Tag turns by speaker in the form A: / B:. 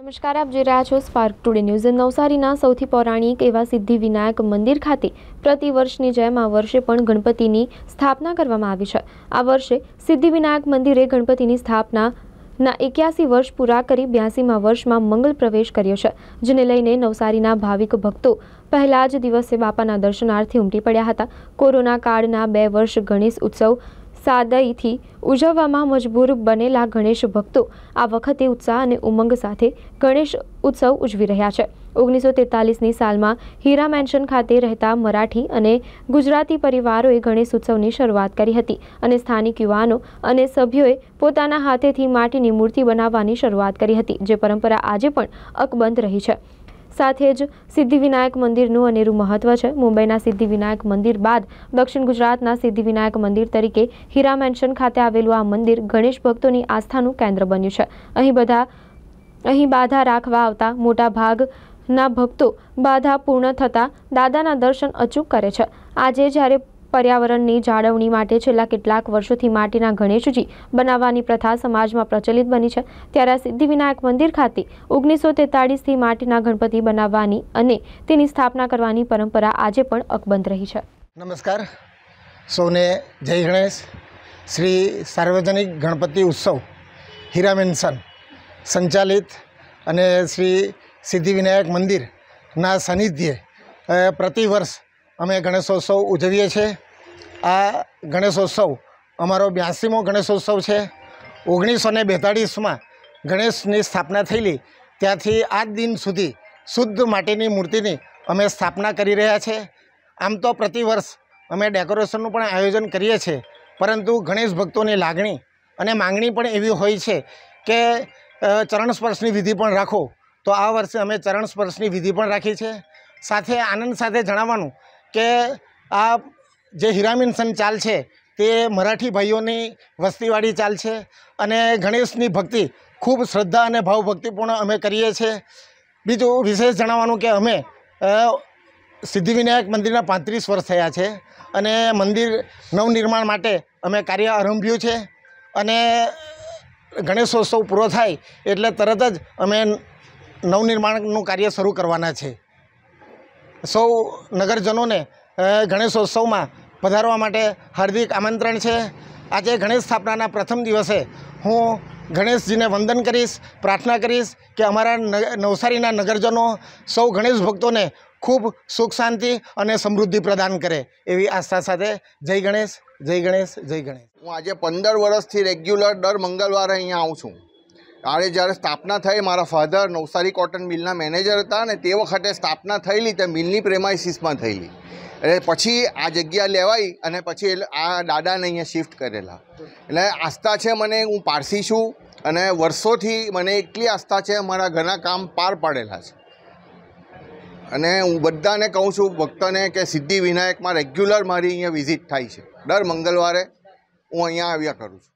A: નમસ્કાર, આપ જોઈ રહ્યા છો સ્પાર્ક ટુડે ન્યૂઝ નવસારીના સૌથી પૌરાણિક એવા સિદ્ધિ વિનાયક મંદિર ખાતે પ્રતિ વર્ષની જેમ આ વર્ષે પણ ગણપતિની સ્થાપના કરવામાં આવી છે. આ વર્ષે સિદ્ધિ વિનાયક મંદિરે ગણપતિની સ્થાપનાના એક્યાસી વર્ષ પૂરા કરી બ્યાસીમાં વર્ષમાં મંગલ પ્રવેશ કર્યો છે, જેને લઈને નવસારીના ભાવિક ભક્તો પહેલા જ દિવસે બાપાના દર્શનાર્થે ઉમટી પડ્યા હતા. કોરોના કાળના બે વર્ષ ગણેશ ઉત્સવ સાદાઈથી ઉજવવામાં મજબૂર બનેલા ગણેશ ભક્તો આ વખતે ઉત્સાહ અને ઉમંગ સાથે ગણેશ ઉત્સવ ઉજવી રહ્યા છે. ઓગણીસો તેતાલીસની સાલમાં હીરા મેન્શન ખાતે રહેતા મરાઠી અને ગુજરાતી પરિવારોએ ગણેશ ઉત્સવની શરૂઆત કરી હતી અને સ્થાનિક યુવાનો અને સભ્યોએ પોતાના હાથેથી માટીની મૂર્તિ બનાવવાની શરૂઆત કરી હતી, જે પરંપરા આજે પણ અકબંધ રહી છે. સાથે જ સિદ્ધિવિનાયક મંદિરનું અનેરું મહત્વ છે. મુંબઈના સિદ્ધિવિનાયક મંદિર બાદ દક્ષિણ ગુજરાતના સિદ્ધિવિનાયક મંદિર તરીકે હીરા મેન્શન ખાતે આવેલું આ મંદિર ગણેશ ભક્તોની આસ્થાનું કેન્દ્ર બન્યું છે. અહીં બધા, અહીં બાધા રાખવા આવતા મોટા ભાગના ભક્તો બાધા પૂર્ણ થતાં દાદાના દર્શન અચૂક કરે છે. આજે જ્યારે પર્યાવરણની જાળવણી માટે છેલ્લા કેટલાક વર્ષોથી માટીના ગણેશજી બનાવવાની પ્રથા સમાજમાં પ્રચલિત બની છે. ત્યારે સિદ્ધિવિનાયક મંદિર ખાતે ઓગણીસો તેતાળીસથી માટીના ગણપતિ બનાવવાની અને તેની સ્થાપના કરવાની પરંપરા આજે પણ અકબંધ રહી છે.
B: નમસ્કાર. સૌને જય ગણેશ. શ્રી સાર્વજનિક ગણપતિ ઉત્સવ હીરામેન્સન સંચાલિત અને શ્રી સિદ્ધિવિનાયક મંદિરના સાનિધ્યે અ, પ્રતિ વર્ષ અમે ગણેશોત્સવ ઉજવીએ છીએ. આ ગણેશોત્સવ અમારો બ્યાસીમો ગણેશોત્સવ છે. ઓગણીસો ને બેતાળીસમાં ગણેશની સ્થાપના થયેલી. ત્યાંથી આજ દિન સુધી શુદ્ધ માટીની મૂર્તિની અમે સ્થાપના કરી રહ્યા છે. આમ તો પ્રતિ વર્ષ અમે ડેકોરેશનનું પણ આયોજન કરીએ છીએ. પરંતુ ગણેશ ભક્તોની લાગણી અને માંગણી પણ એવી હોય છે કે ચરણ સ્પર્શની વિધિ પણ રાખો. તો આ વર્ષે અમે ચરણ સ્પર્શની વિધિ પણ રાખી છે. સાથે આનંદ સાથે જણાવવાનું કે આ જે હીરામિન્સન ચાલ છે તે મરાઠી ભાઈઓની વસ્તીવાળી ચાલ છે અને ગણેશની ભક્તિ ખૂબ શ્રદ્ધા અને ભાવભક્તિપૂર્ણ અમે કરીએ છીએ. બીજું વિશેષ જણાવવાનું કે અમે અ, સિદ્ધિવિનાયક મંદિરના પાંત્રીસ વર્ષ થયા છે અને મંદિર નવનિર્માણ માટે અમે કાર્ય આરંભ્યું છે અને ગણેશોત્સવ પૂરો થાય એટલે તરત જ અમે નવનિર્માણનું કાર્ય શરૂ કરવાના છે. સૌ નગરજનોને ગણેશોત્સવમાં પધારવા માટે હાર્દિક આમંત્રણ છે. આજે ગણેશ સ્થાપનાના પ્રથમ દિવસે હું ગણેશજીને વંદન કરીશ, પ્રાર્થના કરીશ કે અમારા નવસારીના નગરજનો સૌ ગણેશ ભક્તોને ખૂબ સુખ શાંતિ અને સમૃદ્ધિ પ્રદાન કરે એવી આસ્થા સાથે જય ગણેશ જય ગણેશ જય ગણેશ.
C: હું આજે પંદર વર્ષથી રેગ્યુલર દર મંગળવારે અહીંયા આવું છું. આજે જ્યારે સ્થાપના થઈ, મારા ફાધર નવસારી કોટન મિલના મેનેજર હતા ને તે વખતે સ્થાપના થયેલી તે મિલની પ્રેમાઇસીસમાં થયેલી. એટલે પછી આ જગ્યા લેવાઈ અને પછી આ દાદાને અહીંયા શિફ્ટ કરેલા. એટલે આસ્થા છે મને, હું પારસી છું અને વર્ષોથી મને એટલી આસ્થા છે, મારા ઘણા કામ પાર પાડેલા છે. અને હું બધાને કહું છું, ભક્તોને, કે સિદ્ધિ વિનાયકમાં રેગ્યુલર મારી અહીંયા વિઝિટ થાય છે. દર મંગળવારે હું અહીંયા આવ્યા કરું છું.